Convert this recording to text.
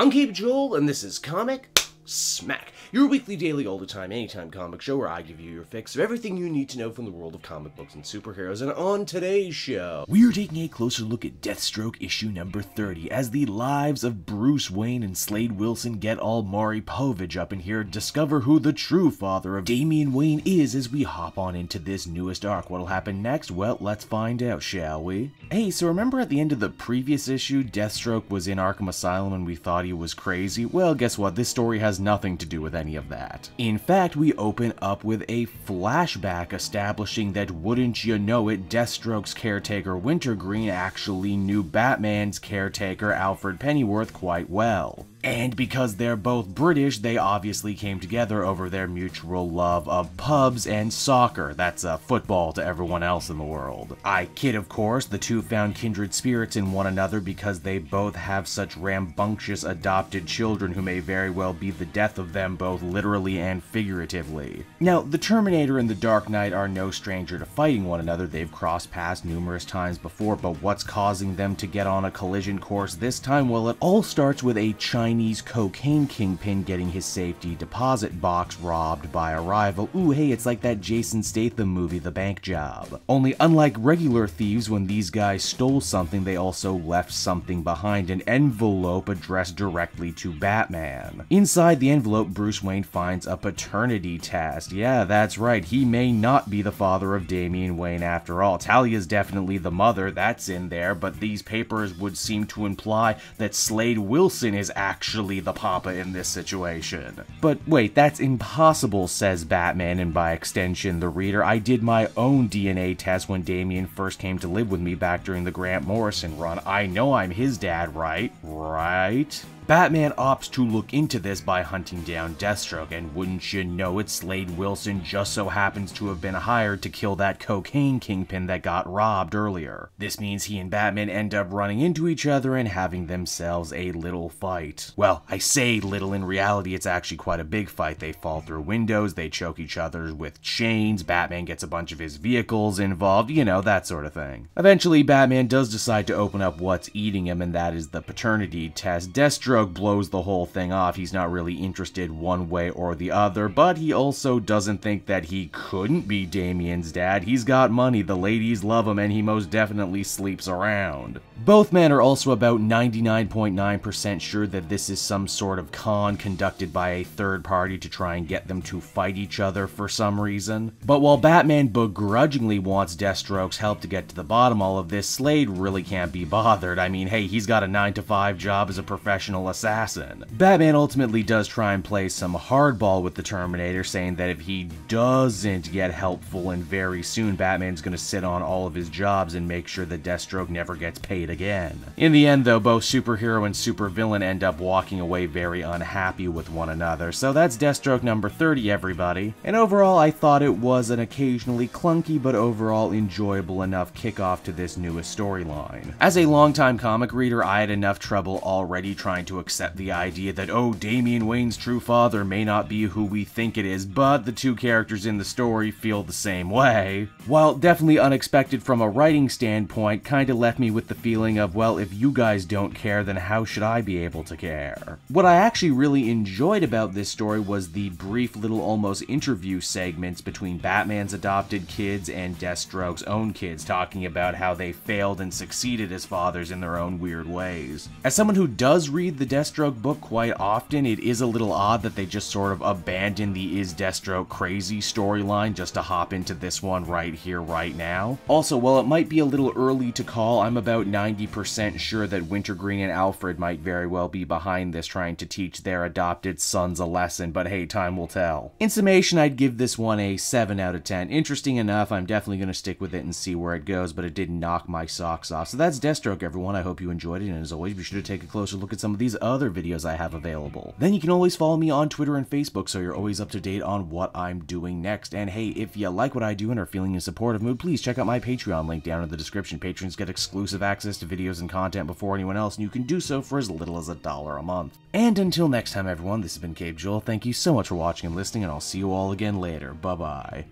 I'm Caped Joel, and this is Comic Smack, your weekly, daily, all the time, anytime comic show where I give you your fix of everything you need to know from the world of comic books and superheroes. And on today's show, we are taking a closer look at Deathstroke issue number 30 as the lives of Bruce Wayne and Slade Wilson get all Maury Povich up in here, discover who the true father of Damian Wayne is as we hop on into this newest arc. What'll happen next? Well, let's find out, shall we? Hey, so remember at the end of the previous issue, Deathstroke was in Arkham Asylum and we thought he was crazy? Well, guess what? This story has nothing to do with any of that. In fact, we open up with a flashback establishing that wouldn't you know it, Deathstroke's caretaker Wintergreen actually knew Batman's caretaker Alfred Pennyworth quite well. And because they're both British, they obviously came together over their mutual love of pubs and soccer. That's uh, football to everyone else in the world. I kid, of course, the two found kindred spirits in one another because they both have such rambunctious adopted children who may very well be the death of them both literally and figuratively. Now, the Terminator and the Dark Knight are no stranger to fighting one another. They've crossed paths numerous times before, but what's causing them to get on a collision course this time? Well, it all starts with a Chinese Chinese cocaine kingpin getting his safety deposit box robbed by a rival. Ooh, hey, it's like that Jason Statham movie, The Bank Job. Only unlike regular thieves, when these guys stole something, they also left something behind, an envelope addressed directly to Batman. Inside the envelope, Bruce Wayne finds a paternity test. Yeah, that's right, he may not be the father of Damian Wayne after all. Talia's definitely the mother, that's in there, but these papers would seem to imply that Slade Wilson is actually actually the papa in this situation. But wait, that's impossible, says Batman, and by extension, the reader. I did my own DNA test when Damian first came to live with me back during the Grant Morrison run. I know I'm his dad, right? Right? Batman opts to look into this by hunting down Deathstroke, and wouldn't you know it, Slade Wilson just so happens to have been hired to kill that cocaine kingpin that got robbed earlier. This means he and Batman end up running into each other and having themselves a little fight. Well, I say little, in reality it's actually quite a big fight. They fall through windows, they choke each other with chains, Batman gets a bunch of his vehicles involved, you know, that sort of thing. Eventually, Batman does decide to open up what's eating him, and that is the paternity test. Deathstroke blows the whole thing off. He's not really interested one way or the other, but he also doesn't think that he couldn't be Damian's dad. He's got money, the ladies love him, and he most definitely sleeps around. Both men are also about 99.9% sure that this is some sort of con conducted by a third party to try and get them to fight each other for some reason. But while Batman begrudgingly wants Deathstroke's help to get to the bottom all of this, Slade really can't be bothered. I mean, hey, he's got a 9 to 5 job as a professional assassin. Batman ultimately does try and play some hardball with the Terminator, saying that if he doesn't get helpful and very soon, Batman's gonna sit on all of his jobs and make sure that Deathstroke never gets paid again. In the end, though, both superhero and supervillain end up walking away very unhappy with one another, so that's Deathstroke number 30, everybody. And overall, I thought it was an occasionally clunky but overall enjoyable enough kickoff to this newest storyline. As a longtime comic reader, I had enough trouble already trying to accept the idea that, oh, Damian Wayne's true father may not be who we think it is, but the two characters in the story feel the same way. While definitely unexpected from a writing standpoint, kinda left me with the feeling of, well, if you guys don't care, then how should I be able to care? What I actually really enjoyed about this story was the brief little almost interview segments between Batman's adopted kids and Deathstroke's own kids, talking about how they failed and succeeded as fathers in their own weird ways. As someone who does read the Deathstroke book quite often, it is a little odd that they just sort of abandon the Is Deathstroke Crazy storyline just to hop into this one right here, right now. Also, while it might be a little early to call, I'm about 90% sure that Wintergreen and Alfred might very well be behind this, trying to teach their adopted sons a lesson, but hey, time will tell. In summation, I'd give this one a 7 out of 10. Interesting enough, I'm definitely going to stick with it and see where it goes, but it did knock my socks off. So that's Deathstroke, everyone. I hope you enjoyed it, and as always, be sure to take a closer look at some of these other videos I have available. Then you can always follow me on Twitter and Facebook so you're always up to date on what I'm doing next. And hey, if you like what I do and are feeling in supportive mood, please check out my Patreon link down in the description. Patrons get exclusive access to videos and content before anyone else, and you can do so for as little as a dollar a month. And until next time, everyone, this has been Caped Joel. Thank you so much for watching and listening, and I'll see you all again later. Bye-bye.